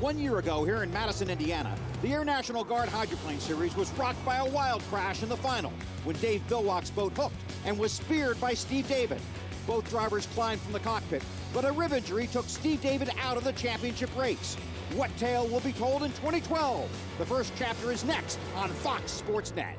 One year ago here in Madison, Indiana, the Air National Guard Hydroplane Series was rocked by a wild crash in the final when Dave Villwock's boat hooked and was speared by Steve David. Both drivers climbed from the cockpit, but a rib injury took Steve David out of the championship race. What tale will be told in 2012? The first chapter is next on Fox Sports Net.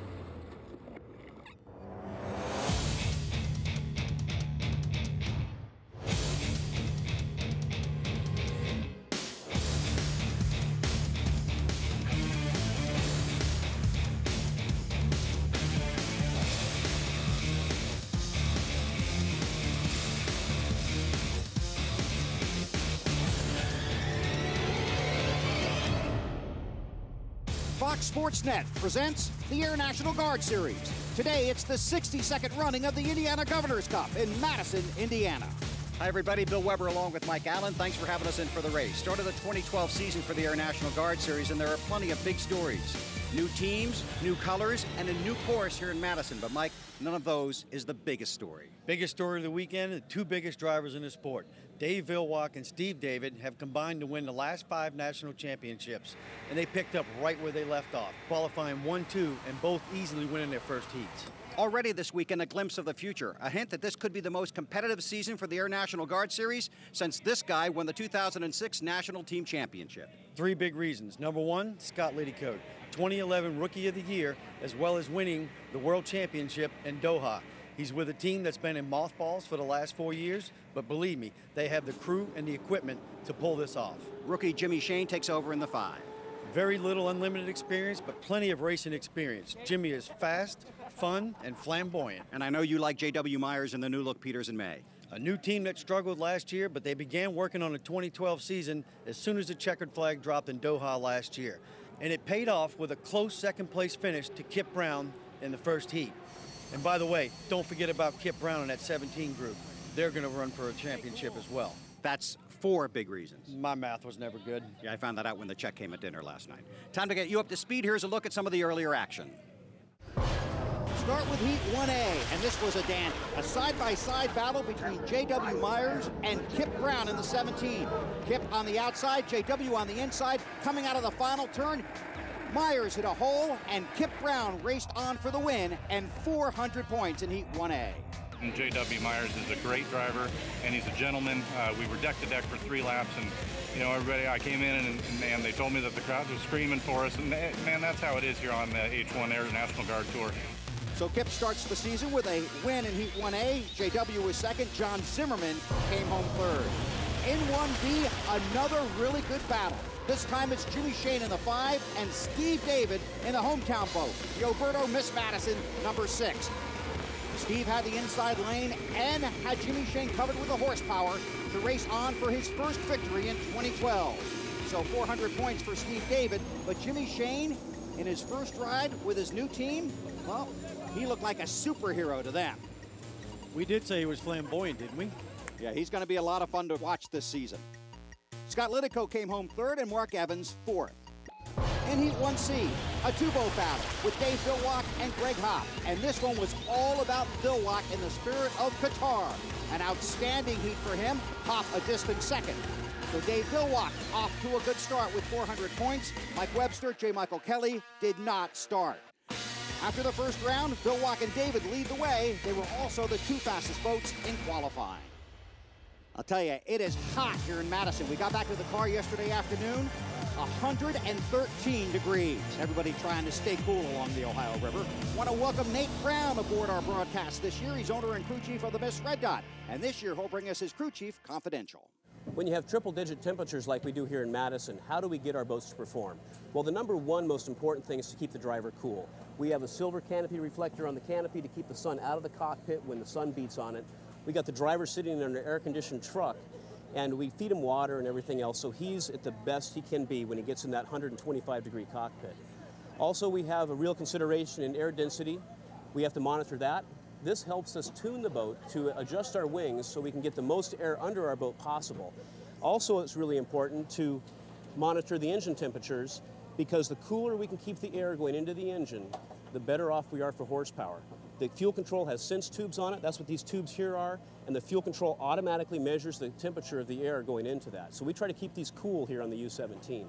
Fox Net presents the Air National Guard Series. Today, it's the 62nd running of the Indiana Governor's Cup in Madison, Indiana. Hi, everybody. Bill Weber along with Mike Allen. Thanks for having us in for the race. Start of the 2012 season for the Air National Guard Series, and there are plenty of big stories. New teams, new colors, and a new course here in Madison. But, Mike, none of those is the biggest story. Biggest story of the weekend, the two biggest drivers in the sport. Dave Villwock and Steve David have combined to win the last five national championships, and they picked up right where they left off, qualifying 1-2 and both easily winning their first heats. Already this weekend, a glimpse of the future. A hint that this could be the most competitive season for the Air National Guard Series since this guy won the 2006 National Team Championship. Three big reasons. Number one, Scott Liddycoat, 2011 Rookie of the Year, as well as winning the World Championship in Doha. He's with a team that's been in mothballs for the last four years, but believe me, they have the crew and the equipment to pull this off. Rookie Jimmy Shane takes over in the five. Very little unlimited experience, but plenty of racing experience. Jimmy is fast, fun, and flamboyant. And I know you like J.W. Myers and the new look Peters and May. A new team that struggled last year, but they began working on the 2012 season as soon as the checkered flag dropped in Doha last year. And it paid off with a close second place finish to Kip Brown in the first heat. And by the way, don't forget about Kip Brown and that 17 group. They're going to run for a championship as well. That's four big reasons. My math was never good. Yeah, I found that out when the check came at dinner last night. Time to get you up to speed. Here's a look at some of the earlier action. Start with Heat 1A, and this was a dandy. A side-by-side battle between J.W. Myers and Kip Brown in the 17. Kip on the outside, J.W. on the inside. Coming out of the final turn, Myers hit a hole, and Kip Brown raced on for the win and 400 points in Heat 1A. And J.W. Myers is a great driver, and he's a gentleman. Uh, we were deck to deck for three laps, and you know, everybody. I came in, and, and man, they told me that the crowd was screaming for us, and man, that's how it is here on the H1 Air National Guard Tour. So Kip starts the season with a win in Heat 1A. JW was second. John Zimmerman came home third. In 1B, another really good battle. This time it's Jimmy Shane in the five and Steve David in the hometown boat. The Oberto Miss Madison, number six. Steve had the inside lane and had Jimmy Shane covered with the horsepower to race on for his first victory in 2012. So 400 points for Steve David, but Jimmy Shane in his first ride with his new team, well, he looked like a superhero to them. We did say he was flamboyant, didn't we? Yeah, he's going to be a lot of fun to watch this season. Scott Liddycoat came home third and Mark Evans fourth. In Heat 1C, a two-boat battle with Dave Villwock and Greg Hopp. And this one was all about Villwock in the spirit of Qatar. An outstanding heat for him, Hopp a distant second. So Dave Villwock off to a good start with 400 points. Mike Webster, J. Michael Kelly did not start. After the first round, Villwock and David lead the way. They were also the two fastest boats in qualifying. I'll tell you, it is hot here in Madison. We got back to the car yesterday afternoon, 113 degrees. Everybody trying to stay cool along the Ohio River. Want to welcome Nate Brown aboard our broadcast this year. He's owner and crew chief of the Miss Red Dot. And this year, he'll bring us his crew chief confidential. When you have triple digit temperatures like we do here in Madison, how do we get our boats to perform? Well, the number one most important thing is to keep the driver cool. We have a silver canopy reflector on the canopy to keep the sun out of the cockpit when the sun beats on it. We got the driver sitting in an air conditioned truck and we feed him water and everything else so he's at the best he can be when he gets in that 125 degree cockpit. Also, we have a real consideration in air density. We have to monitor that. This helps us tune the boat to adjust our wings so we can get the most air under our boat possible. Also, it's really important to monitor the engine temperatures because the cooler we can keep the air going into the engine, the better off we are for horsepower. The fuel control has sense tubes on it. That's what these tubes here are. and the fuel control automatically measures the temperature of the air going into that. So we try to keep these cool here on the U-17.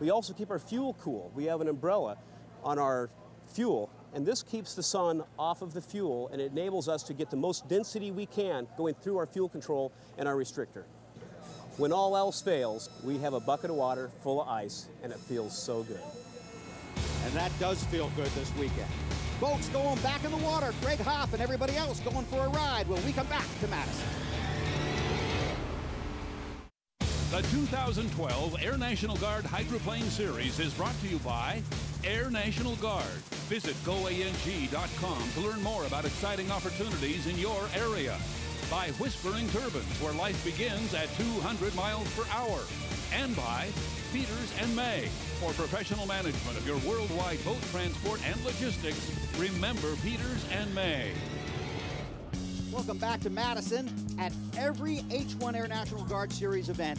We also keep our fuel cool. We have an umbrella on our fuel, and this keeps the sun off of the fuel and it enables us to get the most density we can going through our fuel control and our restrictor. When all else fails, we have a bucket of water full of ice, and it feels so good. And that does feel good this weekend. Folks going back in the water, Greg Hopp and everybody else going for a ride when we come back to Madison. The 2012 Air National Guard Hydroplane Series is brought to you by Air National Guard. Visit goang.com to learn more about exciting opportunities in your area. By Whispering Turbines, where life begins at 200 miles per hour. And by Peters and May. For professional management of your worldwide boat transport and logistics, remember Peters and May. Welcome back to Madison. At every H1 Air National Guard Series event,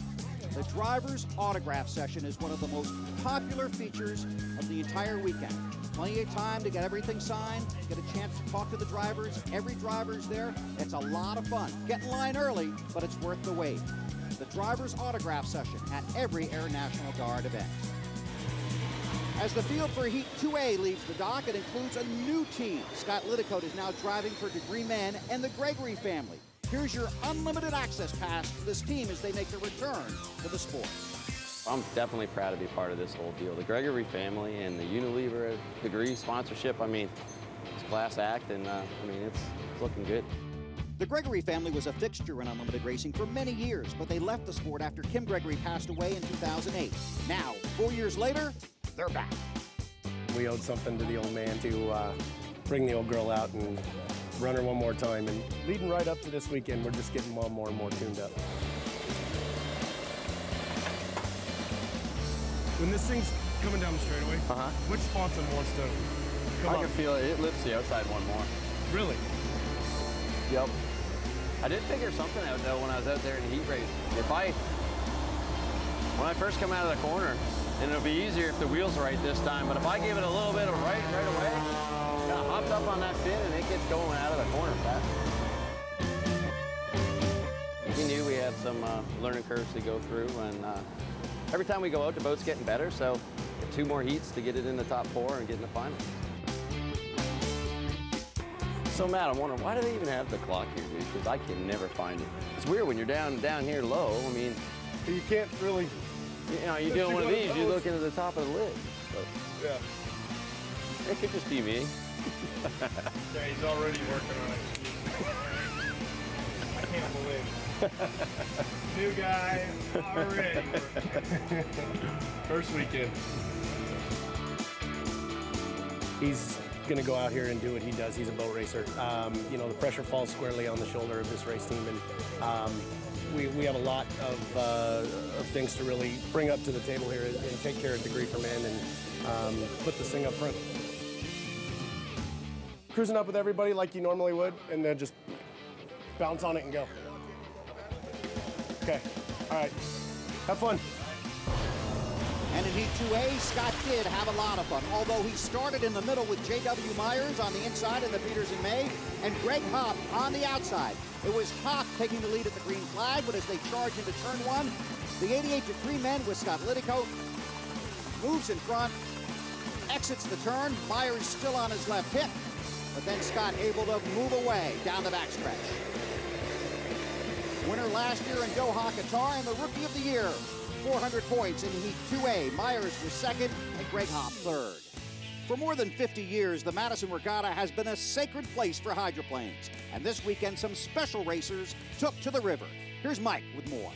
the driver's autograph session is one of the most popular features of the entire weekend. Plenty of time to get everything signed, get a chance to talk to the drivers. Every driver's there. It's a lot of fun. Get in line early, but it's worth the wait. The driver's autograph session at every Air National Guard event. As the field for Heat 2A leaves the dock, it includes a new team. Scott Liddycoat is now driving for Degree Men and the Gregory family. Here's your unlimited access pass to this team as they make their return to the sport. I'm definitely proud to be part of this whole deal. The Gregory family and the Unilever degree sponsorship, I mean, it's class act, and uh, I mean, it's, it's looking good. The Gregory family was a fixture in unlimited racing for many years, but they left the sport after Kim Gregory passed away in 2008. Now, four years later, they're back. We owed something to the old man to uh, bring the old girl out and run her one more time. And leading right up to this weekend, we're just getting more and more and more tuned up. When this thing's coming down the straightaway, Uh-huh. which sponsor wants to come I up? can feel it. It lifts the outside one more. Really? Yep. I did figure something out though when I was out there in the heat race. If I, when I first come out of the corner, and it'll be easier if the wheels right this time, but if I give it a little bit of right right away, kind of hopped up on that fin and it gets going out of the corner fast. He knew we had some uh, learning curves to go through, and uh, every time we go out, the boat's getting better. So, two more heats to get it in the top four and get in the final. So mad. I'm wondering why do they even have the clock here, dude? Because I can never find it. It's weird when you're down down here low. I mean, You can't really. you know, you're doing you one of these, you those- look into the top of the lid. But Yeah. it could just be me. Yeah, he's already working on it. I can't believe. New guy already. First weekend. He's going to go out here and do what he does. He's a boat racer. Um, you know, the pressure falls squarely on the shoulder of this race team, and um, we, we have a lot of, uh, of things to really bring up to the table here and, and take care of degree for men and um, put this thing up front cruising up with everybody like you normally would, and then just bounce on it and go. Okay, all right. Have fun. And in Heat 2A, Scott did have a lot of fun, although he started in the middle with J.W. Myers on the inside in the Peters and May, and Greg Hopp on the outside. It was Hopp taking the lead at the green flag, but as they charge into turn one, the 88 Degree Men with Scott Liddycoat moves in front, exits the turn. Myers still on his left hip, but then Scott able to move away down the backstretch. Winner last year in Doha, Qatar, and the Rookie of the Year. 400 points in Heat 2A. Myers was second, and Greg Hopp third. For more than 50 years, the Madison Regatta has been a sacred place for hydroplanes. And this weekend, some special racers took to the river. Here's Mike with more.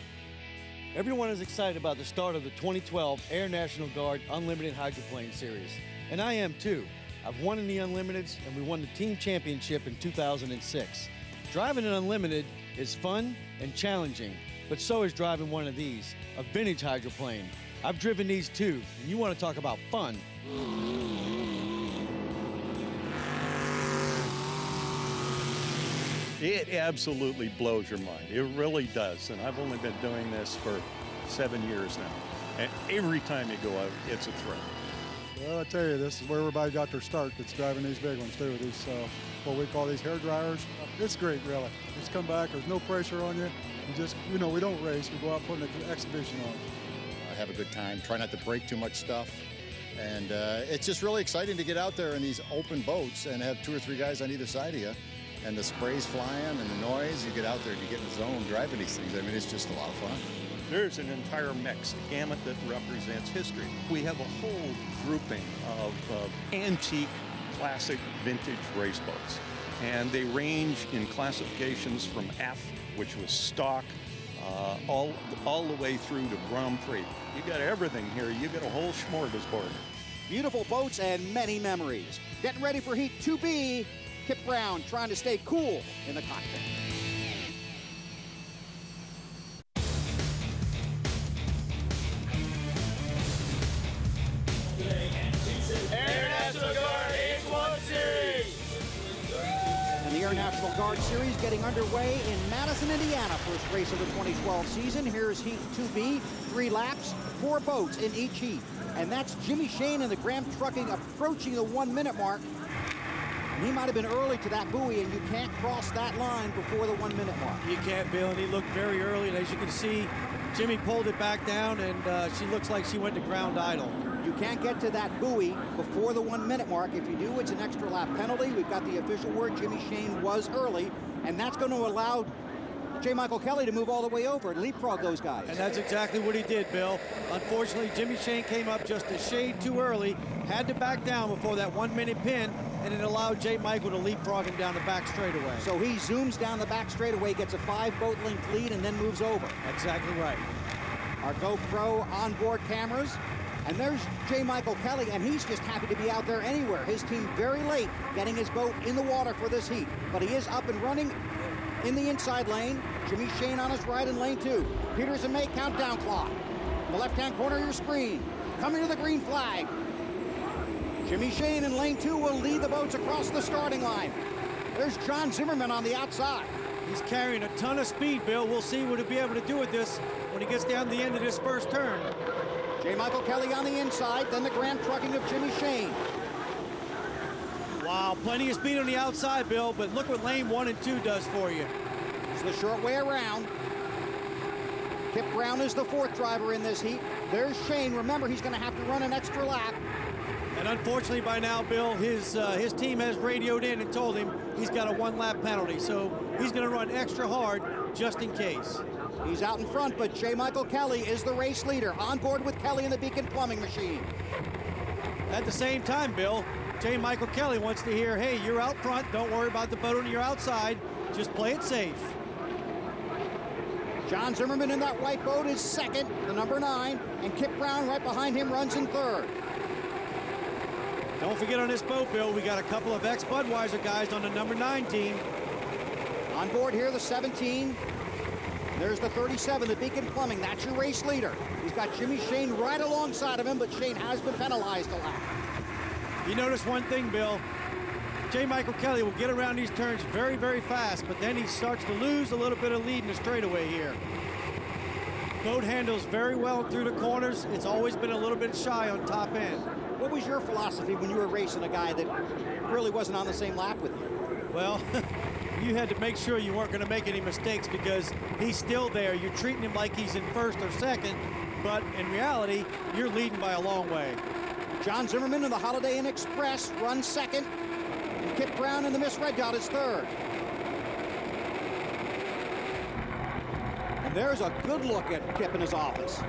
Everyone is excited about the start of the 2012 Air National Guard Unlimited Hydroplane Series. And I am too. I've won in the Unlimiteds, and we won the team championship in 2006. Driving an Unlimited is fun and challenging, but so is driving one of these, a vintage hydroplane. I've driven these too, and you want to talk about fun. It absolutely blows your mind. It really does. And I've only been doing this for seven years now. And every time you go out, it's a thrill. Well, I tell you, this is where everybody got their start that's driving these big ones too. These, uh, what we call these hair dryers. It's great, really. Just come back, there's no pressure on you. You just, you know, we don't race, we go out and put an exhibition on. I have a good time, try not to break too much stuff. And uh, it's just really exciting to get out there in these open boats and have two or three guys on either side of you. And the spray's flying and the noise, you get out there and you get in the zone driving these things. I mean, it's just a lot of fun. There's an entire mix, a gamut that represents history. We have a whole grouping of uh, antique, classic, vintage race boats. And they range in classifications from F, which was stock, uh, all, all the way through to Grand Prix. You got everything here. You got a whole smorgasbord. Beautiful boats and many memories. Getting ready for Heat 2B. Kip Brown trying to stay cool in the cockpit. Getting underway in Madison, Indiana. First race of the 2012 season. Here's Heat 2B. Three laps, four boats in each heat. And that's Jimmy Shane and the Graham Trucking approaching the one minute mark. And he might have been early to that buoy, and you can't cross that line before the one minute mark. You can't, Bill, and he looked very early. And as you can see, Jimmy pulled it back down, and uh, she looks like she went to ground idle. You can't get to that buoy before the one minute mark. If you do, it's an extra lap penalty. We've got the official word Jimmy Shane was early, and that's going to allow J. Michael Kelly to move all the way over and leapfrog those guys. And that's exactly what he did, Bill. Unfortunately, Jimmy Shane came up just a shade too early, had to back down before that one-minute pin, and it allowed J. Michael to leapfrog him down the back straightaway. So he zooms down the back straightaway, gets a five-boat length lead, and then moves over. Exactly right. Our GoPro onboard cameras. And there's J. Michael Kelly, and he's just happy to be out there anywhere. His team very late getting his boat in the water for this heat. But he is up and running in the inside lane. Jimmy Shane on his right in lane two. Peters and May countdown clock. In the left-hand corner of your screen. Coming to the green flag. Jimmy Shane in lane two will lead the boats across the starting line. There's John Zimmerman on the outside. He's carrying a ton of speed, Bill. We'll see what he'll be able to do with this when he gets down to the end of this first turn. J. Michael Kelly on the inside, then the Graham Trucking of Jimmy Shane. Wow, plenty of speed on the outside, Bill, but look what lane one and two does for you. It's the short way around. Kip Brown is the fourth driver in this heat. There's Shane. Remember, he's going to have to run an extra lap. And unfortunately, by now, Bill, his uh, his team has radioed in and told him he's got a one-lap penalty, so he's going to run extra hard just in case. He's out in front, but J. Michael Kelly is the race leader, on board with Kelly in the Beacon Plumbing Machine. At the same time, Bill, J. Michael Kelly wants to hear, hey, you're out front. Don't worry about the boat on your outside. Just play it safe. John Zimmerman in that white boat is second, the number nine, and Kip Brown right behind him runs in third. Don't forget on this boat, Bill, we got a couple of ex-Budweiser guys on the number nine team. On board here, the 17. There's the 37, the Beacon Plumbing. That's your race leader. He's got Jimmy Shane right alongside of him, but Shane has been penalized a lap. You notice one thing, Bill. J. Michael Kelly will get around these turns very, very fast, but then he starts to lose a little bit of lead in the straightaway here. Boat handles very well through the corners. It's always been a little bit shy on top end. What was your philosophy when you were racing a guy that really wasn't on the same lap with you? Well, you had to make sure you weren't going to make any mistakes because he's still there. You're treating him like he's in first or second, but in reality, you're leading by a long way. John Zimmerman in the Holiday Inn Express runs second. And Kip Brown in the Miss Red Dot is third. And there's a good look at Kip in his office.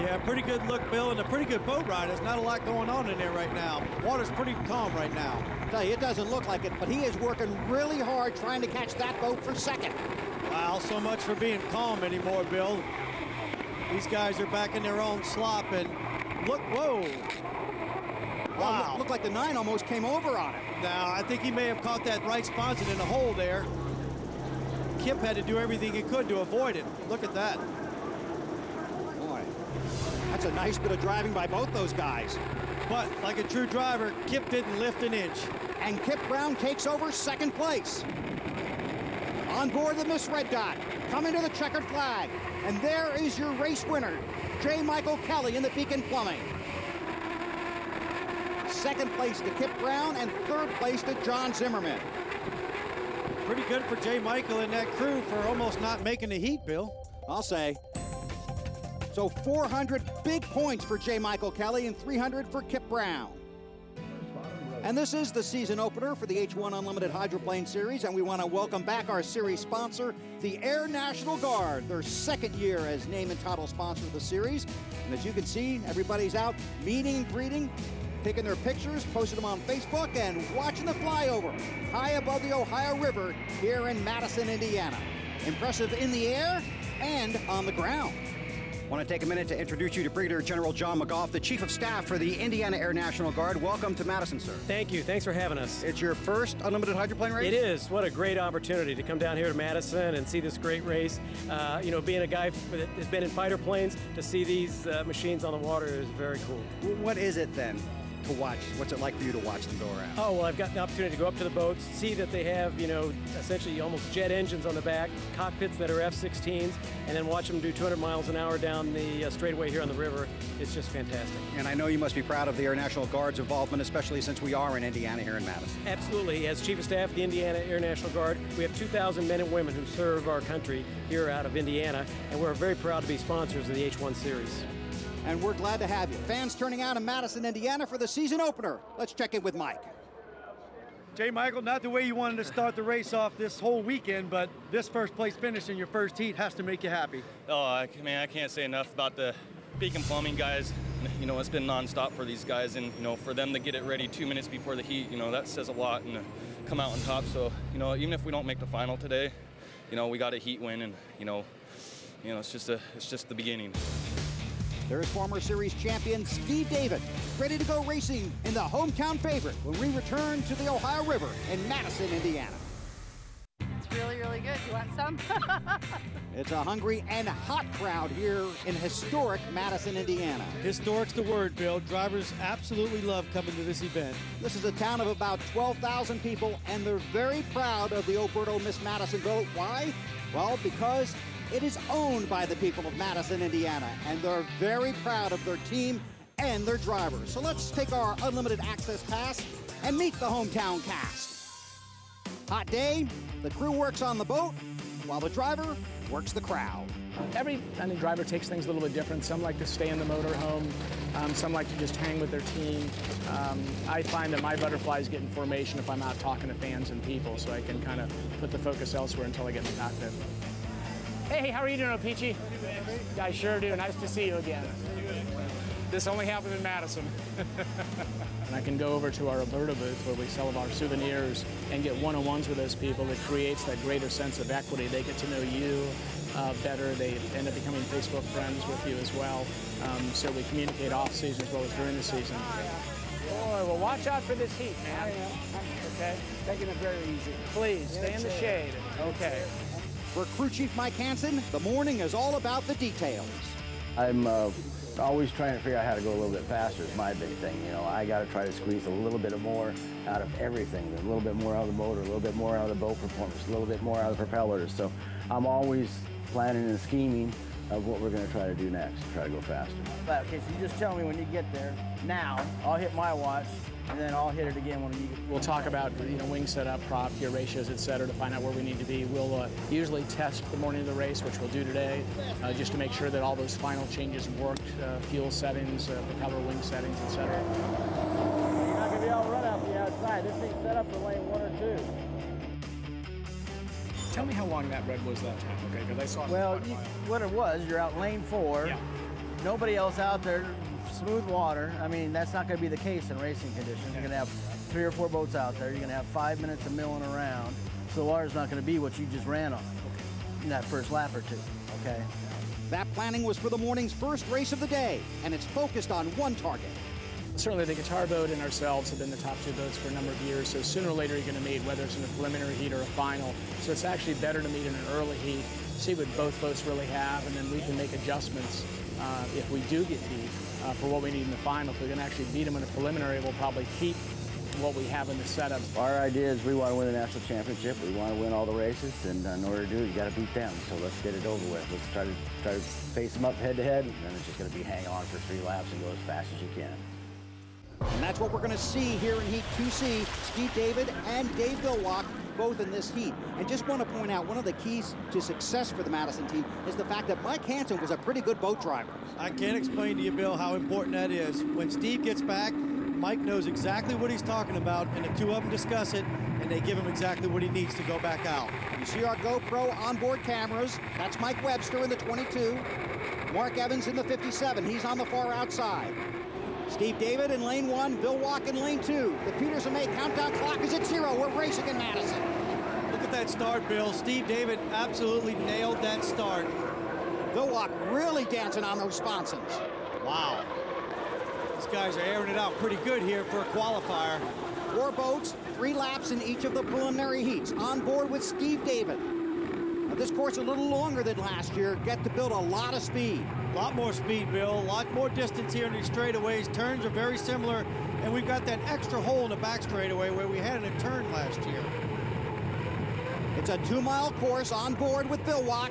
Yeah, pretty good look, Bill, and a pretty good boat ride. There's not a lot going on in there right now. Water's pretty calm right now. I tell you, it doesn't look like it, but he is working really hard trying to catch that boat for second. Wow, so much for being calm anymore, Bill. These guys are back in their own slop, and look, whoa. Wow. Look, looked like the nine almost came over on it. Now, I think he may have caught that right sponson in the hole there. Kip had to do everything he could to avoid it. Look at that. Boy, that's a nice bit of driving by both those guys. But like a true driver, Kip didn't lift an inch. And Kip Brown takes over second place. On board the Miss Red Dot, coming to the checkered flag. And there is your race winner, J. Michael Kelly in the Beacon Plumbing. second place to Kip Brown, and third place to John Zimmerman. Pretty good for Jay Michael and that crew for almost not making the heat, Bill. I'll say. So 400 big points for J. Michael Kelly and 300 for Kip Brown. And this is the season opener for the H1 Unlimited Hydroplane Series, and we want to welcome back our series sponsor, the Air National Guard, their second year as name and title sponsor of the series. And as you can see, everybody's out meeting and greeting, taking their pictures, posting them on Facebook, and watching the flyover high above the Ohio River here in Madison, Indiana. Impressive in the air and on the ground. Want to take a minute to introduce you to Brigadier General John McGough, the Chief of Staff for the Indiana Air National Guard. Welcome to Madison, sir. Thank you. Thanks for having us. It's your first unlimited hydroplane race? It is. What a great opportunity to come down here to Madison and see this great race. Uh, you know, being a guy that has been in fighter planes, to see these uh, machines on the water is very cool. What is it then? To watch? What's it like for you to watch them go around? Oh, well, I've got the opportunity to go up to the boats, see that they have, you know, essentially almost jet engines on the back, cockpits that are F-16s, and then watch them do 200 miles an hour down the uh, straightaway here on the river. It's just fantastic. And I know you must be proud of the Air National Guard's involvement, especially since we are in Indiana here in Madison. Absolutely. As Chief of Staff of the Indiana Air National Guard, we have 2,000 men and women who serve our country here out of Indiana, and we're very proud to be sponsors of the H1 Series and we're glad to have you. Fans turning out in Madison, Indiana for the season opener. Let's check in with Mike. Jay Michael, not the way you wanted to start the race off this whole weekend, but this first place finish in your first heat has to make you happy. Oh, I, man, I can't say enough about the Beacon Plumbing guys. You know, it's been nonstop for these guys, and you know, for them to get it ready two minutes before the heat, you know, that says a lot, and come out on top. So, you know, even if we don't make the final today, you know, we got a heat win, and you know, you know, it's just a, it's just the beginning. There's former series champion Steve David, ready to go racing in the hometown favorite when we return to the Ohio River in Madison, Indiana. It's really, really good. You want some? it's a hungry and hot crowd here in historic Madison, Indiana. Historic's the word, Bill. Drivers absolutely love coming to this event. This is a town of about 12,000 people, and they're very proud of the Oberto Miss Madison boat. Why? Well, because it is owned by the people of Madison, Indiana, and they're very proud of their team and their drivers. So let's take our unlimited access pass and meet the hometown cast. Hot day, the crew works on the boat, while the driver works the crowd. Every I mean, driver takes things a little bit different. Some like to stay in the motorhome. Um, some like to just hang with their team. Um, I find that my butterflies get in formation if I'm out talking to fans and people, so I can kind of put the focus elsewhere until I get in the cockpit. Hey, how are you doing, Peachy? I sure do. Nice to see you again. This only happened in Madison. and I can go over to our Oberto booth where we sell our souvenirs and get one-on-ones with those people. It creates that greater sense of equity. They get to know you uh, better. They end up becoming Facebook friends with you as well. Um, so we communicate off-season as well as during the season. Boy, well, watch out for this heat, man. Okay? Taking it very easy. Please, stay in the shade. Okay. For crew chief Mike Hansen, the morning is all about the details. I'm uh, always trying to figure out how to go a little bit faster is my big thing. You know, I got to try to squeeze a little bit more out of everything. A little bit more out of the motor, a little bit more out of the boat performance, a little bit more out of the propellers. So I'm always planning and scheming of what we're going to try to do next, try to go faster. Okay, so you just tell me when you get there. Now, I'll hit my watch, and then I'll hit it again when you. We'll talk about you know wing setup, prop, gear ratios, et cetera, to find out where we need to be. We'll uh, usually test the morning of the race, which we'll do today, uh, just to make sure that all those final changes worked, uh, fuel settings, uh, propeller wing settings, et cetera. You're not gonna be able to run out the outside. This thing's set up for lane one or two. Tell me how long that red was that time, okay? Because I saw. Well, you, what it was, you're out lane four. Yeah. Nobody else out there smooth water. I mean, that's not going to be the case in racing conditions. You're going to have three or four boats out there. You're going to have five minutes of milling around. So the water's not going to be what you just ran on in that first lap or two, okay? That planning was for the morning's first race of the day, and it's focused on one target. Certainly the Qatar boat and ourselves have been the top two boats for a number of years, so sooner or later you're going to meet, whether it's in a preliminary heat or a final. So it's actually better to meet in an early heat, see what both boats really have, and then we can make adjustments uh, if we do get beat uh, for what we need in the final. If we can actually beat them in a preliminary, we'll probably keep what we have in the setup. Our idea is we want to win the national championship. We want to win all the races, and in order to do it, you got to beat them. So let's get it over with. Let's try to try to face them up head to head, and then it's just going to be hang on for three laps and go as fast as you can. And that's what we're going to see here in Heat 2C. Steve David and Dave Villwock both in this heat. And just want to point out, one of the keys to success for the Madison team is the fact that Mike Hanson was a pretty good boat driver. I can't explain to you, Bill, how important that is. When Steve gets back, Mike knows exactly what he's talking about, and the two of them discuss it, and they give him exactly what he needs to go back out. You see our GoPro onboard cameras. That's Mike Webster in the 22. Mark Evans in the 57. He's on the far outside. Steve David in lane one, Villwock in lane two. The Peters and May countdown clock is at zero. We're racing in Madison. Look at that start, Bill. Steve David absolutely nailed that start. Villwock really dancing on those sponsons. Wow. These guys are airing it out pretty good here for a qualifier. Four boats, three laps in each of the preliminary heats. On board with Steve David. This course a little longer than last year. Get to build a lot of speed. A lot more speed, Bill. A lot more distance here in these straightaways. Turns are very similar, and we've got that extra hole in the back straightaway where we had in a turn last year. It's a two-mile course on board with Villwock,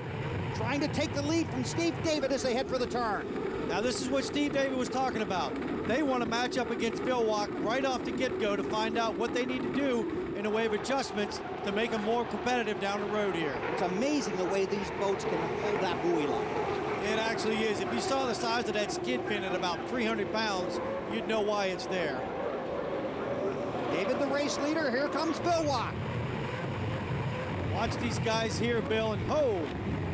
trying to take the lead from Steve David as they head for the turn. Now, this is what Steve David was talking about. They want to match up against Villwock right off the get-go to find out what they need to do in a way of adjustments to make them more competitive down the road here. It's amazing the way these boats can hold that buoy line. It actually is. If you saw the size of that skid pin at about 300 pounds, you'd know why it's there. David, the race leader. Here comes Villwock. Watch these guys here, Bill, and ho!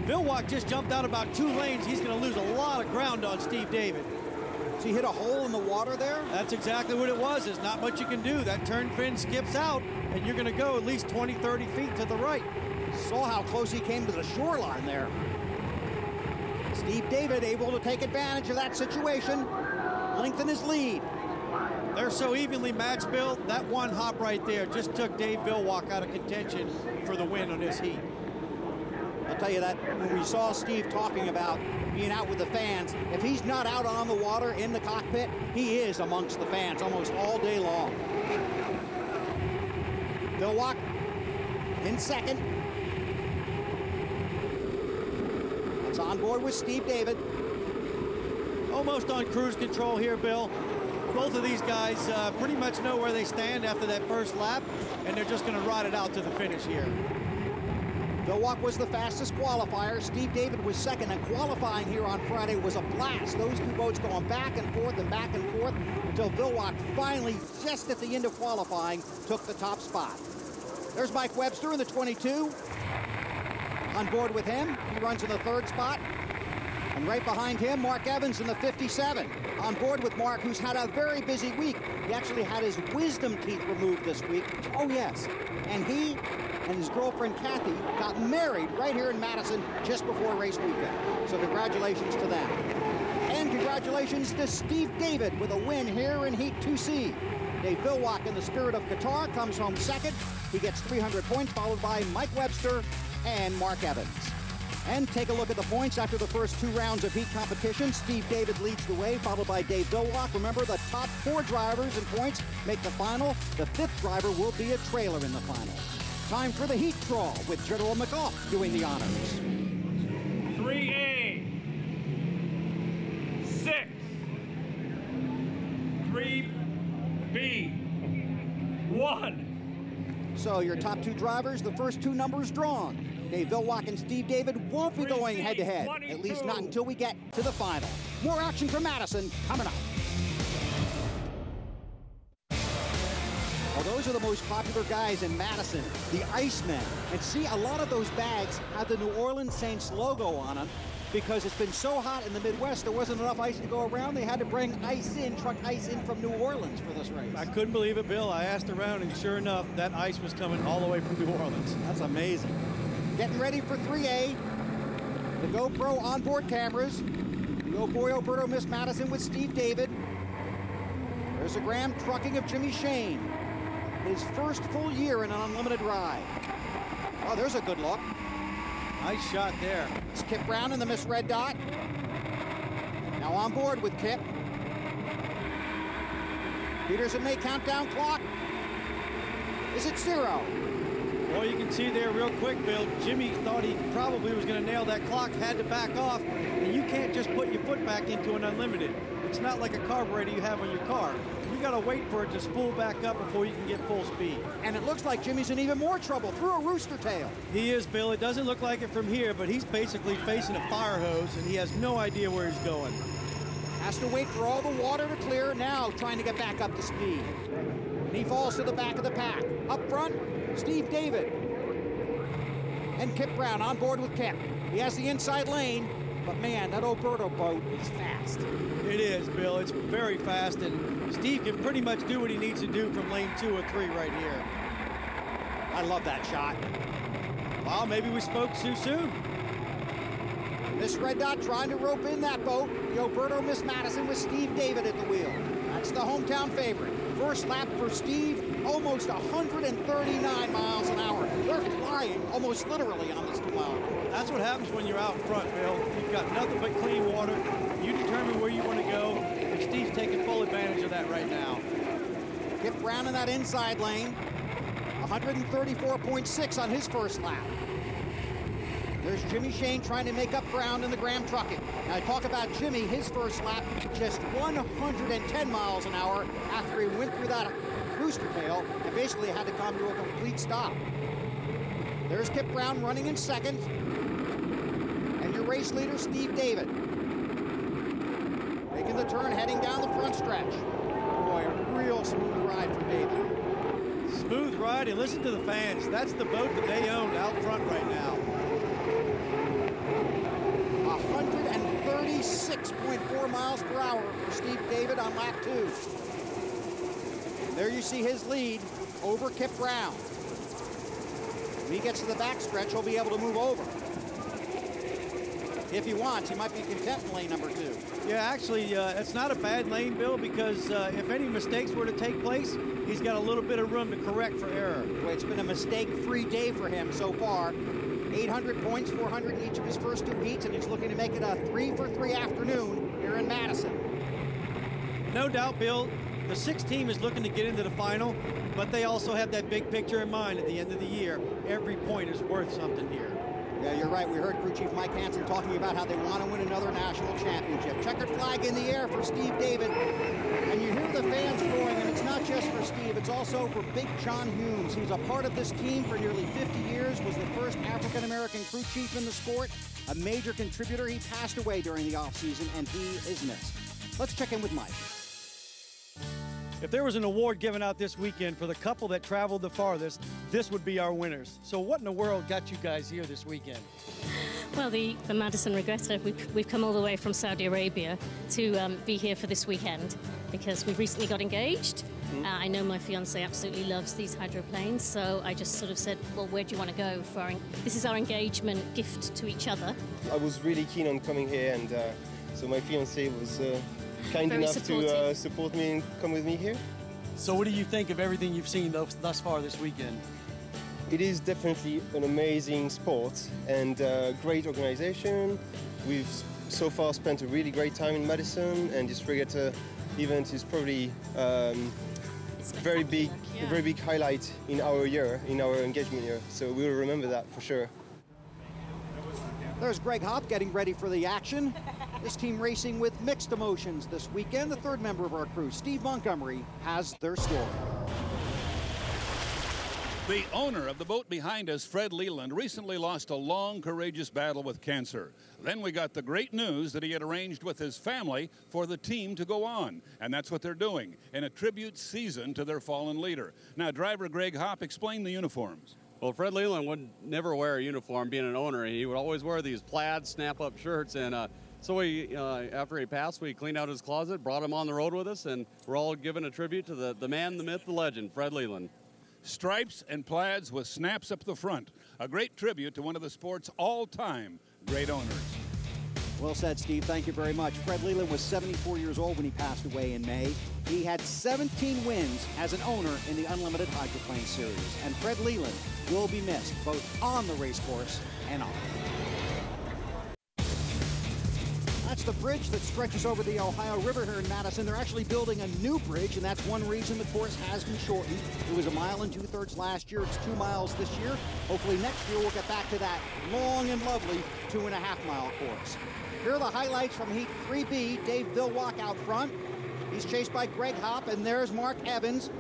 Villwock just jumped out about two lanes. He's going to lose a lot of ground on Steve David. So he hit a hole in the water there? That's exactly what it was. There's not much you can do. That turn fin skips out, and you're going to go at least 20, 30 feet to the right. Saw how close he came to the shoreline there. Steve David able to take advantage of that situation, lengthen his lead. They're so evenly matched, Bill. That one hop right there just took Dave Villwock out of contention for the win on this heat. I'll tell you that when we saw Steve talking about being out with the fans, if he's not out on the water in the cockpit, he is amongst the fans almost all day long. Villwock in second. It's on board with Steve David. Almost on cruise control here, Bill. Both of these guys uh, pretty much know where they stand after that first lap, and they're just going to ride it out to the finish here. Villwock was the fastest qualifier. Steve David was second, and qualifying here on Friday was a blast. Those two boats going back and forth and back and forth until Villwock finally, just at the end of qualifying, took the top spot. There's Mike Webster in the 22. On board with him, he runs in the third spot. And right behind him, Mark Evans in the 57. On board with Mark, who's had a very busy week. He actually had his wisdom teeth removed this week. Oh, yes. And he and his girlfriend, Kathy, got married right here in Madison just before race weekend. So congratulations to them. And congratulations to Steve David with a win here in Heat 2C. Dave Villwock in the Spirit of Qatar comes home second. He gets 300 points, followed by Mike Webster and Mark Evans. And take a look at the points after the first two rounds of heat competition. Steve David leads the way, followed by Dave Villwock. Remember, the top four drivers in points make the final. The fifth driver will be a trailer in the final. Time for the heat draw with General McGough doing the honors. 3A, 6, 3B, 1. So your top two drivers, the first two numbers drawn. Dave Villwock and Steve David won't be going head-to-head, -head, at least not until we get to the final. More action from Madison coming up. Well, those are the most popular guys in Madison, the Icemen. And see, a lot of those bags have the New Orleans Saints logo on them because it's been so hot in the Midwest, there wasn't enough ice to go around. They had to bring ice in, truck ice in from New Orleans for this race. I couldn't believe it, Bill. I asked around, and sure enough, that ice was coming all the way from New Orleans. That's amazing. Getting ready for 3A. The GoPro onboard cameras. The Oh Boy Oberto Miss Madison with Steve David. There's a Graham trucking of Jimmy Shane. His first full year in an unlimited ride. Oh, there's a good look. Nice shot there. It's Kip Brown in the Miss Red Dot. Now on board with Kip. Peters and May countdown clock is it zero. Well, you can see there real quick, Bill, Jimmy thought he probably was going to nail that clock, had to back off, and you can't just put your foot back into an unlimited. it's not like a carburetor you have on your car. You got to wait for it to spool back up before you can get full speed. And it looks like Jimmy's in even more trouble through a rooster tail. He is, Bill. It doesn't look like it from here, but he's basically facing a fire hose, and he has no idea where he's going. Has to wait for all the water to clear, now trying to get back up to speed. And he falls to the back of the pack. Up front, Steve David. And Kip Brown on board with Kip. He has the inside lane, but man, that Oberto boat is fast. It is, Bill. It's very fast, and Steve can pretty much do what he needs to do from lane two or three right here. I love that shot. Well, maybe we spoke too soon. This red dot trying to rope in that boat. The Oberto Miss Madison with Steve David at the wheel. That's the hometown favorite. First lap for Steve, almost 139 miles an hour. They're flying almost literally on this two-mile. That's what happens when you're out front, Bill. You've got nothing but clean water. You determine where you want to go, and Steve's taking full advantage of that right now. Kip Brown in that inside lane. 134.6 on his first lap. There's Jimmy Shane trying to make up ground in the Graham Trucking. Now, I talk about Jimmy, his first lap, just 110 miles an hour after he went through that rooster tail and basically had to come to a complete stop. There's Kip Brown running in second. And your race leader, Steve David. Making the turn, heading down the front stretch. Boy, a real smooth ride for David. Smooth ride, and listen to the fans. That's the boat that they own out front right now. 136.4 miles per hour for Steve David on lap two. There you see his lead over Kip Brown. When he gets to the backstretch, he'll be able to move over. If he wants, he might be content in lane number two. Yeah, actually, uh, it's not a bad lane, Bill, because uh, if any mistakes were to take place, he's got a little bit of room to correct for error. Well, it's been a mistake-free day for him so far. 800 points, 400 in each of his first two heats, and he's looking to make it a three for three afternoon here in Madison. No doubt, Bill, the six team is looking to get into the final, but they also have that big picture in mind at the end of the year. Every point is worth something here. Yeah, you're right. We heard crew chief Mike Hansen talking about how they want to win another national championship. Checkered flag in the air for Steve David. And you hear the fans roaring, and it's not just for Steve, it's also for Big John Humes, who's a part of this team for nearly 50 years, was the first African-American crew chief in the sport, a major contributor. He passed away during the offseason, and he is missed. Let's check in with Mike. If there was an award given out this weekend for the couple that traveled the farthest, this would be our winners. So what in the world got you guys here this weekend? Well, the, the Madison Regatta, we've, we've come all the way from Saudi Arabia to um, be here for this weekend because we've recently got engaged. Mm-hmm. Uh, I know my fiance absolutely loves these hydroplanes, so I just sort of said, well, where do you want to go for our, this is our engagement gift to each other. I was really keen on coming here, and uh, so my fiance was uh, kind Very enough to uh, support me and come with me here. So what do you think of everything you've seen thus, thus far this weekend? It is definitely an amazing sport and uh, great organization. We've so far spent a really great time in Madison, and this regatta event is probably um, very big, yeah. a very big highlight in our year, in our engagement year. So we'll remember that for sure. There's Greg Hopp getting ready for the action. This team racing with mixed emotions this weekend. The third member of our crew, Steve Montgomery, has their story. The owner of the boat behind us, Fred Leland, recently lost a long, courageous battle with cancer. Then we got the great news that he had arranged with his family for the team to go on. And that's what they're doing, in a tribute season to their fallen leader. Now, driver Greg Hopp explained the uniforms. Well, Fred Leland would never wear a uniform being an owner. He would always wear these plaid snap-up shirts. And uh, so we, uh, after he passed, we cleaned out his closet, brought him on the road with us, and we're all giving a tribute to the, the man, the myth, the legend, Fred Leland. Stripes and plaids with snaps up the front. A great tribute to one of the sport's all-time great owners. Well said, Steve. Thank you very much. Fred Leland was 74 years old when he passed away in May. He had 17 wins as an owner in the Unlimited Hydroplane Series. And Fred Leland will be missed both on the race course and off. That's the bridge that stretches over the Ohio River here in Madison. They're actually building a new bridge, and that's one reason the course has been shortened. It was a mile and two-thirds last year. It's two miles this year. Hopefully next year we'll get back to that long and lovely two and a half mile course. Here are the highlights from Heat 3B. Dave Villwock out front. He's chased by Greg Hopp, and there's Mark Evans.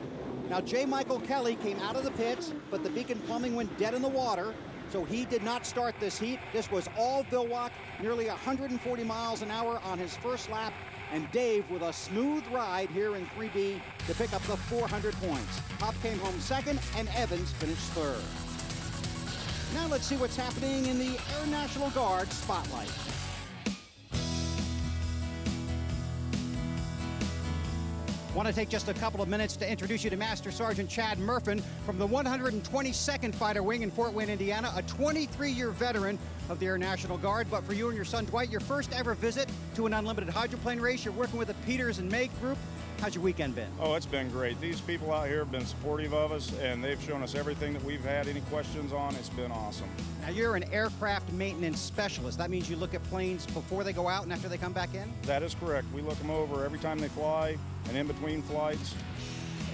Now, J. Michael Kelly came out of the pits, but the Beacon Plumbing went dead in the water, so he did not start this heat. This was all Villwock, nearly 140 miles an hour on his first lap, and Dave with a smooth ride here in 3B to pick up the 400 points. Hopp came home second, and Evans finished third. Now let's see what's happening in the Air National Guard Spotlight. Want to take just a couple of minutes to introduce you to Master Sergeant Chad Murfin from the 122nd Fighter Wing in Fort Wayne, Indiana, a 23-year veteran of the Air National Guard. But for you and your son Dwight, your first ever visit to an unlimited hydroplane race, you're working with the Peters and May group. How's your weekend been? Oh, it's been great. These people out here have been supportive of us, and they've shown us everything that we've had any questions on. It's been awesome. Now, you're an aircraft maintenance specialist. That means you look at planes before they go out and after they come back in? That is correct. We look them over every time they fly and in between flights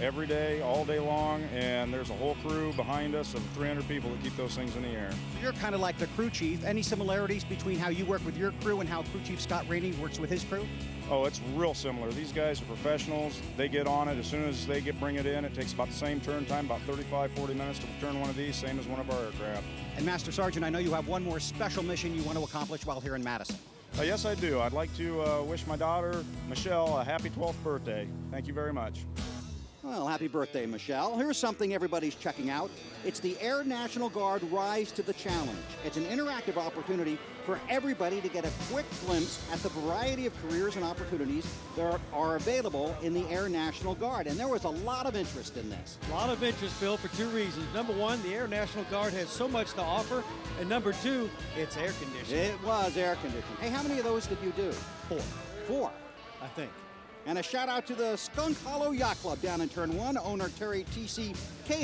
every day, all day long, and there's a whole crew behind us of 300 people that keep those things in the air. So you're kind of like the crew chief. Any similarities between how you work with your crew and how Crew Chief Scott Rainey works with his crew? Oh, it's real similar. These guys are professionals. They get on it as soon as they get bring it in. It takes about the same turn time, about 35, 40 minutes to turn one of these, same as one of our aircraft. And Master Sergeant, I know you have one more special mission you want to accomplish while here in Madison. Uh, yes, I do. I'd like to uh, wish my daughter, Michelle, a happy 12th birthday. Thank you very much. Well, happy birthday, Michelle. Here's something everybody's checking out. It's the Air National Guard Rise to the Challenge. It's an interactive opportunity for everybody to get a quick glimpse at the variety of careers and opportunities that are available in the Air National Guard. And there was a lot of interest in this. A lot of interest, Bill, for two reasons. Number one, the Air National Guard has so much to offer. And number two, it's air conditioning. It was air conditioning. Hey, how many of those did you do? Four. Four. I think. And a shout out to the Skunk Hollow Yacht Club down in Turn 1. Owner Terry T.C.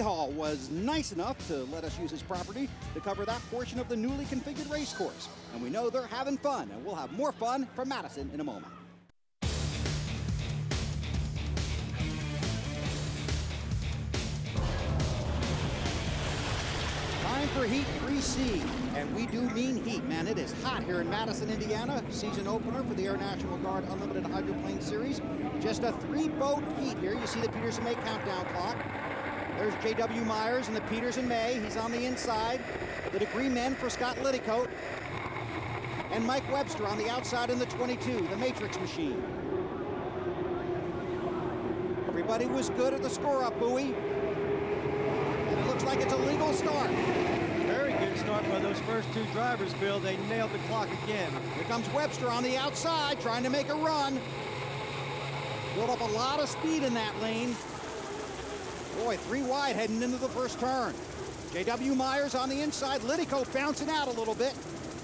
Hall was nice enough to let us use his property to cover that portion of the newly configured race course. And we know they're having fun, and we'll have more fun from Madison in a moment. Heat 3C, and we do mean heat, man. It is hot here in Madison, Indiana. Season opener for the Air National Guard Unlimited Hydroplane Series. Just a three-boat heat here. You see the Peters and May countdown clock. There's J.W. Myers and the Peters and May. He's on the inside. The degree men for Scott Liddycoat. And Mike Webster on the outside in the 22, the Matrix machine. Everybody was good at the score-up buoy. And it looks like it's a legal start. Start by those first two drivers, Bill. They nailed the clock again. Here comes Webster on the outside, trying to make a run. Built up a lot of speed in that lane. Boy, three wide heading into the first turn. J.W. Myers on the inside. Liddycoat bouncing out a little bit.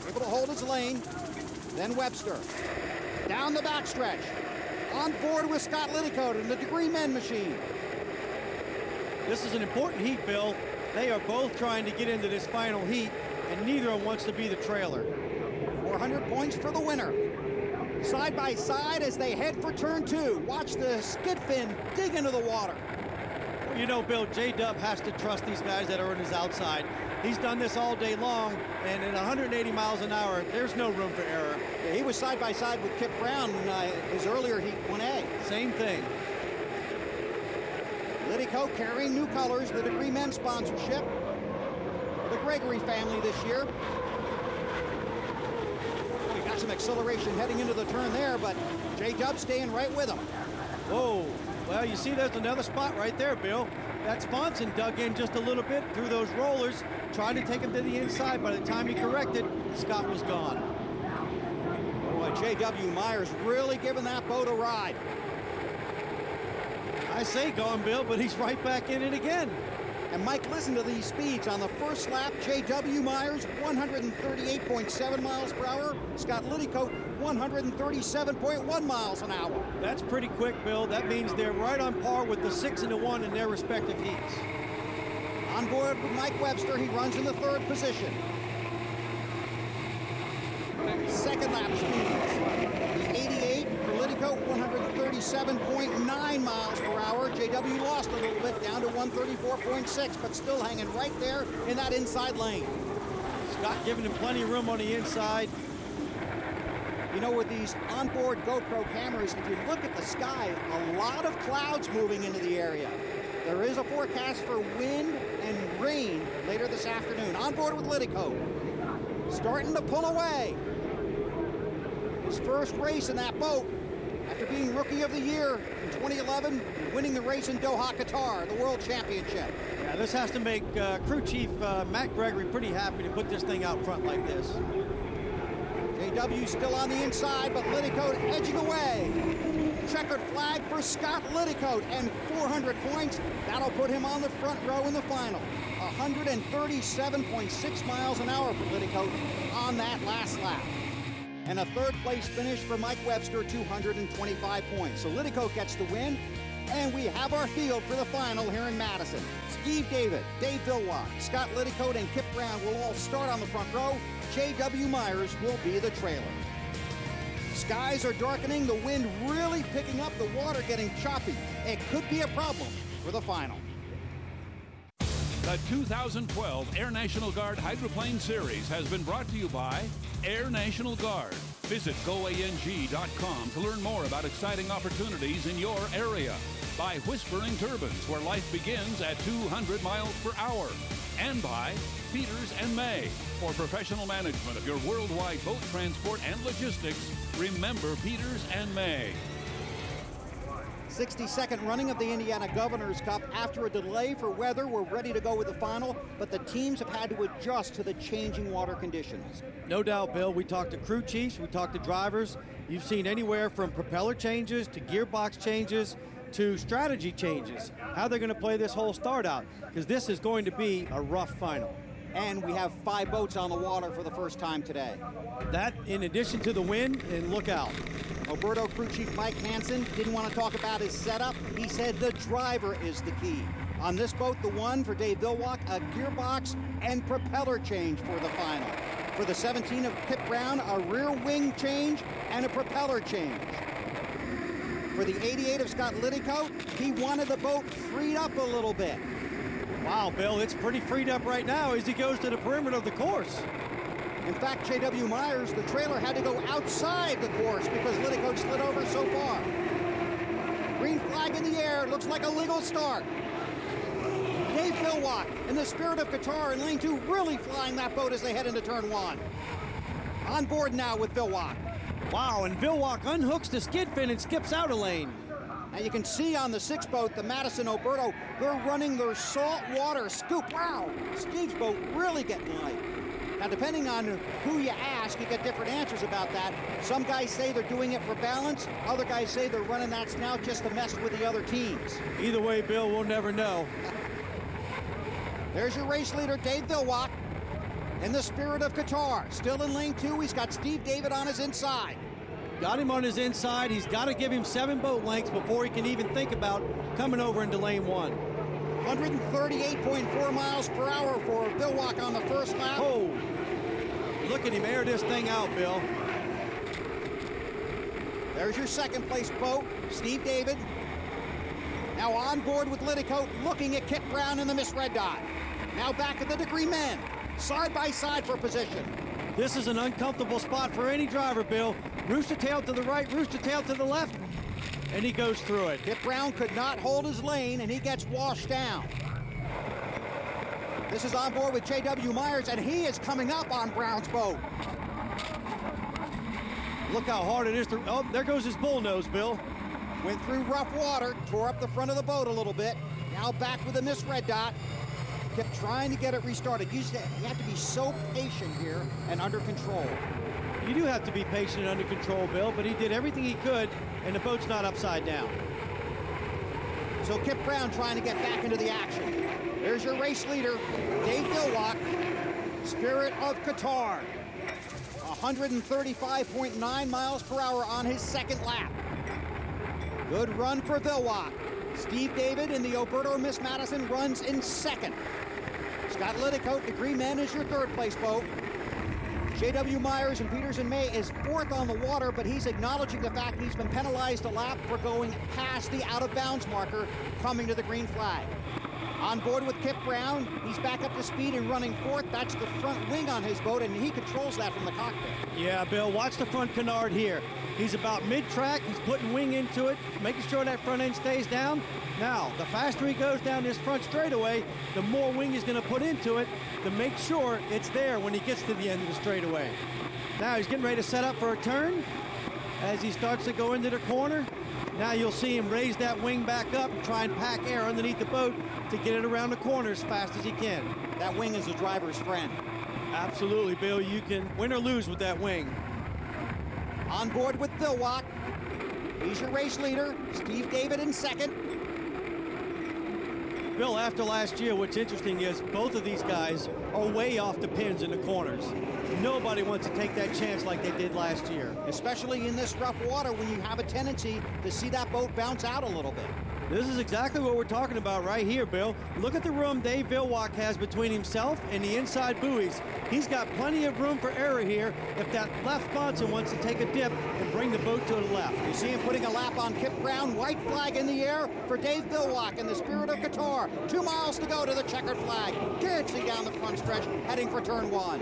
Able to hold his lane. Then Webster. Down the backstretch. On board with Scott Liddycoat in the Degree Men machine. This is an important heat, Bill. They are both trying to get into this final heat, and neither of them wants to be the trailer. 400 points for the winner. Side by side as they head for turn two. Watch the skid fin dig into the water. Well, you know, Bill, J-Dub has to trust these guys that are on his outside. He's done this all day long, and at 180 miles an hour, there's no room for error. Yeah, he was side by side with Kip Brown in uh, his earlier heat 1A. Same thing. Liddycoat carrying new colors, the Degree Men sponsorship. The Gregory family this year. We got some acceleration heading into the turn there, but J-Dub staying right with him. Whoa. Well, you see there's another spot right there, Bill. That sponson dug in just a little bit through those rollers, trying to take him to the inside. By the time he corrected, Scott was gone. Boy, J.W. Myers really giving that boat a ride. I say gone, Bill, but he's right back in it again. And Mike, listen to these speeds. On the first lap, J.W. Myers, 138.7 miles per hour. Scott Liddycoat, 137.1 miles an hour. That's pretty quick, Bill. That means they're right on par with the six and the one in their respective heats. On board with Mike Webster, he runs in the third position. Second lap speeds. The 88 for Liddycoat, 137.9 miles per hour. JW lost a little bit down to 134.6, but still hanging right there in that inside lane. Scott giving him plenty of room on the inside. You know, with these onboard GoPro cameras, if you look at the sky, a lot of clouds moving into the area. There is a forecast for wind and rain later this afternoon. On board with Liddycoat. Starting to pull away. His first race in that boat being Rookie of the Year in 2011 and winning the race in Doha, Qatar, the World Championship. Yeah, this has to make uh, crew chief uh, Matt Gregory pretty happy to put this thing out front like this. JW still on the inside, but Liddycoat edging away. Checkered flag for Scott Liddycoat and 400 points. That'll put him on the front row in the final. 137.6 miles an hour for Liddycoat on that last lap. And a third place finish for Mike Webster, 225 points. So Liddycoat gets the win, and we have our field for the final here in Madison. Steve David, Dave Villwock, Scott Liddycoat, and Kip Brown will all start on the front row. J.W. Myers will be the trailer. Skies are darkening, the wind really picking up, the water getting choppy. It could be a problem for the final. The 2012 Air National Guard Hydroplane Series has been brought to you by Air National Guard. Visit goang.com to learn more about exciting opportunities in your area. By Whispering Turbines, where life begins at 200 miles per hour. And by Peters and May. For professional management of your worldwide boat transport and logistics, remember Peters and May. 62nd running of the Indiana Governors Cup. After a delay for weather, we're ready to go with the final, but the teams have had to adjust to the changing water conditions. No doubt, Bill. We talked to crew chiefs, we talked to drivers. You've seen anywhere from propeller changes to gearbox changes to strategy changes. How they're going to play this whole start out, because this is going to be a rough final. And we have five boats on the water for the first time today. That, in addition to the wind, and look out. Oberto crew chief Mike Hansen didn't want to talk about his setup. He said the driver is the key. On this boat, the one for Dave Villwock, a gearbox and propeller change for the final. For the 17 of Kip Brown, a rear wing change and a propeller change. For the 88 of Scott Liddycoat, he wanted the boat freed up a little bit. Wow, Bill, it's pretty freed up right now as he goes to the perimeter of the course. In fact, J.W. Myers, the trailer, had to go outside the course because Liddycoat slid over so far. Green flag in the air, looks like a legal start. Dave Villwock, in the spirit of Qatar in lane two, really flying that boat as they head into turn one. On board now with Villwock. Wow, and Villwock unhooks the skid fin and skips out a lane. Now you can see on the six boat, the Madison Oberto, they're running their saltwater scoop. Wow, Steve's boat really getting light. Now, depending on who you ask, you get different answers about that. Some guys say they're doing it for balance. Other guys say they're running that snout just to mess with the other teams. Either way, Bill, we'll never know. There's your race leader, Dave Villwock, in the spirit of Qatar. Still in lane two, he's got Steve David on his inside. Got him on his inside. He's got to give him seven boat lengths before he can even think about coming over into lane one. 138.4 miles per hour for Villwock on the first lap. Oh, look at him air this thing out, Bill. There's your second place boat, Steve David. Now on board with Liddycoat, looking at Kip Brown in the Miss Red Dot. Now back at the degree men, side by side for position. This is an uncomfortable spot for any driver, Bill. Rooster tail to the right, rooster tail to the left, and he goes through it. Kip Brown could not hold his lane, and he gets washed down. This is on board with J.W. Myers, and he is coming up on Brown's boat. Look how hard it is to, oh, there goes his bullnose, Bill. Went through rough water, tore up the front of the boat a little bit. Now back with the Miss Red Dot. Kept trying to get it restarted. You have to be so patient here and under control. You do have to be patient and under control, Bill, but he did everything he could, and the boat's not upside down. So Kip Brown trying to get back into the action. There's your race leader, Dave Villwock, Spirit of Qatar. 135.9 miles per hour on his second lap. Good run for Villwock. Steve David in the Oberto Miss Madison runs in second. Scott Liddycoat, the Green man, is your third place boat. J.W. Myers and Peters and May is fourth on the water, but he's acknowledging the fact he's been penalized a lap for going past the out-of-bounds marker coming to the green flag. On board with Kip Brown. He's back up to speed and running fourth. That's the front wing on his boat, and he controls that from the cockpit. Yeah, Bill, watch the front canard here. He's about mid-track. He's putting wing into it, making sure that front end stays down. Now, the faster he goes down this front straightaway, the more wing he's going to put into it to make sure it's there when he gets to the end of the straightaway. Now he's getting ready to set up for a turn as he starts to go into the corner. Now you'll see him raise that wing back up and try and pack air underneath the boat to get it around the corner as fast as he can. That wing is the driver's friend. Absolutely, Bill. You can win or lose with that wing. On board with Villwock. He's your race leader. Steve David in second. Bill, after last year, what's interesting is both of these guys are way off the pins in the corners. Nobody wants to take that chance like they did last year. Especially in this rough water when you have a tendency to see that boat bounce out a little bit. This is exactly what we're talking about right here, Bill. Look at the room Dave Villwock has between himself and the inside buoys. He's got plenty of room for error here if that left sponson wants to take a dip and bring the boat to the left. You see him putting a lap on Kip Brown, white flag in the air for Dave Villwock in the Spirit of Qatar. Two miles to go to the checkered flag, dancing down the front stretch, heading for turn one.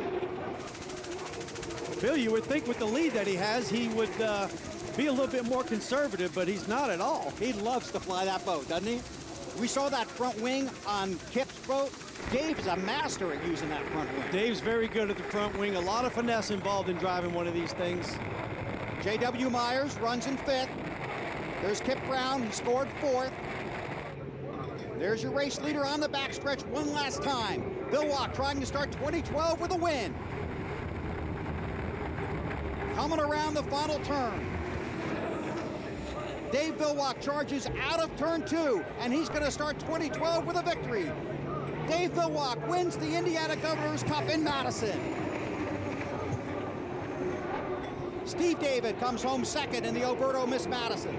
Bill, you would think with the lead that he has, he would uh, be a little bit more conservative, but he's not at all. He loves to fly that boat, doesn't he? We saw that front wing on Kip's boat. Dave is a master at using that front wing. Dave's very good at the front wing. A lot of finesse involved in driving one of these things. J.W. Myers runs in fifth. There's Kip Brown. He scored fourth. There's your race leader on the backstretch one last time. Villwock trying to start 2012 with a win. Coming around the final turn. Dave Villwock charges out of turn two, and he's going to start 2012 with a victory. Dave Villwock wins the Indiana Governor's Cup in Madison. Steve David comes home second in the Oberto Miss Madison.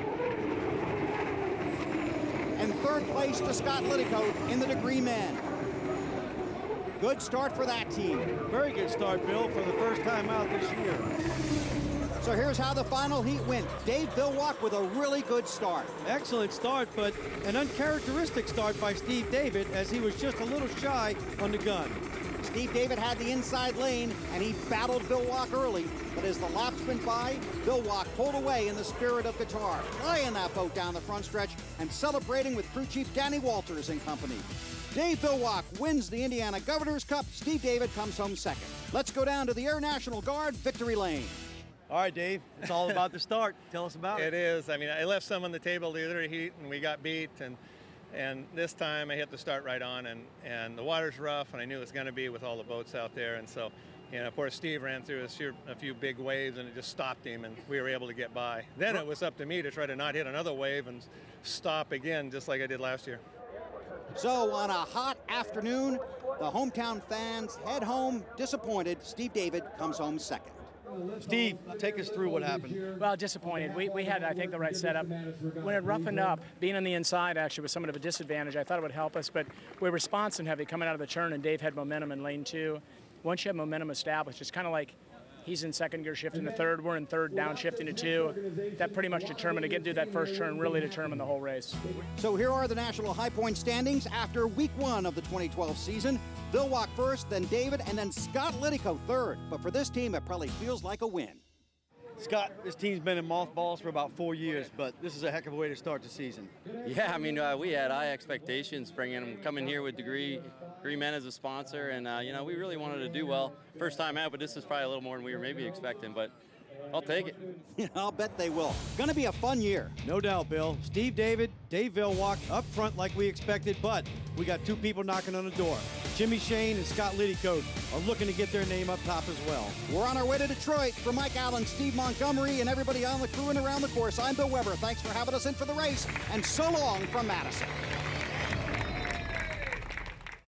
And third place to Scott Liddycoat in the degree men. Good start for that team. Very good start, Bill, for the first time out this year. So here's how the final heat went. Dave Villwock with a really good start. Excellent start, but an uncharacteristic start by Steve David as he was just a little shy on the gun. Steve David had the inside lane, and he battled Villwock early. But as the laps went by, Villwock pulled away in the spirit of Qatar, flying that boat down the front stretch and celebrating with crew chief Danny Walters and company. Dave Villwock wins the Indiana Governor's Cup. Steve David comes home second. Let's go down to the Air National Guard victory lane. All right, Dave, it's all about the start. Tell us about it. It is. I mean, I left some on the table the other heat, and we got beat, and and this time I hit the start right on, and and the water's rough, and I knew it was going to be with all the boats out there, and so. And of course, Steve ran through a few, a few big waves and it just stopped him, and we were able to get by. Then it was up to me to try to not hit another wave and stop again, just like I did last year. So, on a hot afternoon, the hometown fans head home disappointed. Steve David comes home second. Steve, take us through what happened. Well, disappointed. We, we had, I think, the right setup. When it roughened up, being on the inside actually was somewhat of a disadvantage. I thought it would help us, but we were sponson heavy coming out of the turn, and Dave had momentum in lane two. Once you have momentum established, it's kind of like he's in second gear shifting to third, we're in third, down shifting to two. That pretty much determined to get through that first turn, really determined the whole race. So here are the national high point standings after week one of the 2012 season. Villwock first, then David, and then Scott Liddycoat third. But for this team, it probably feels like a win. Scott, this team's been in mothballs for about four years, but this is a heck of a way to start the season. Yeah, I mean, uh, we had high expectations bringing them, coming here with Degree, Degree Men as a sponsor, and, uh, you know, we really wanted to do well. First time out, but this is probably a little more than we were maybe expecting, but I'll take it. I'll bet they will. Going to be a fun year. No doubt, Bill. Steve David, Dave Villwock up front like we expected, but we got two people knocking on the door. Jimmy Shane and Scott Liddycoat are looking to get their name up top as well. We're on our way to Detroit. For Mike Allen, Steve Montgomery, and everybody on the crew and around the course, I'm Bill Weber. Thanks for having us in for the race, and so long from Madison.